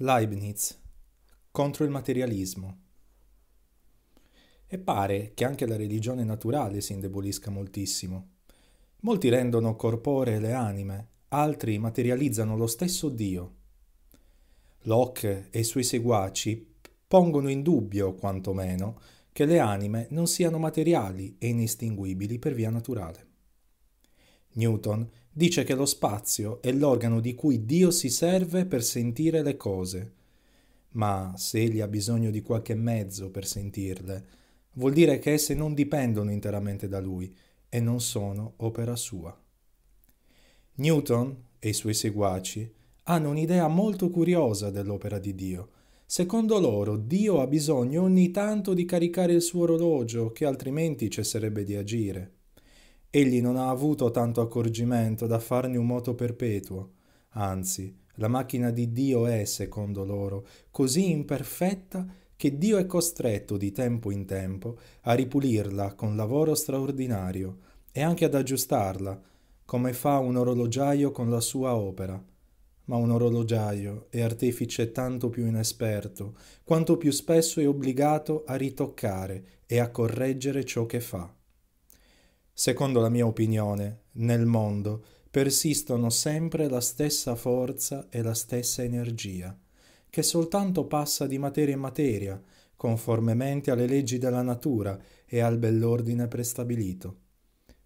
Leibniz contro il materialismo. E pare che anche la religione naturale si indebolisca moltissimo. Molti rendono corporee le anime, altri materializzano lo stesso Dio. Locke e i suoi seguaci pongono in dubbio, quantomeno, che le anime non siano materiali e inestinguibili per via naturale. Newton dice che lo spazio è l'organo di cui Dio si serve per sentire le cose, ma se egli ha bisogno di qualche mezzo per sentirle, vuol dire che esse non dipendono interamente da lui e non sono opera sua. Newton e i suoi seguaci hanno un'idea molto curiosa dell'opera di Dio. Secondo loro, Dio ha bisogno ogni tanto di caricare il suo orologio, che altrimenti cesserebbe di agire. Egli non ha avuto tanto accorgimento da farne un moto perpetuo. Anzi, la macchina di Dio è, secondo loro, così imperfetta che Dio è costretto di tempo in tempo a ripulirla con lavoro straordinario e anche ad aggiustarla, come fa un orologiaio con la sua opera. Ma un orologiaio è artefice tanto più inesperto, quanto più spesso è obbligato a ritoccare e a correggere ciò che fa. Secondo la mia opinione, nel mondo persistono sempre la stessa forza e la stessa energia, che soltanto passa di materia in materia, conformemente alle leggi della natura e al bell'ordine prestabilito.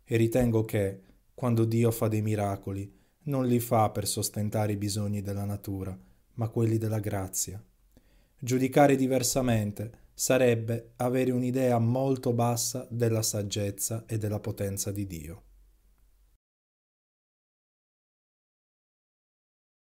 E ritengo che, quando Dio fa dei miracoli, non li fa per sostentare i bisogni della natura, ma quelli della grazia. Giudicare diversamente sarebbe avere un'idea molto bassa della saggezza e della potenza di Dio.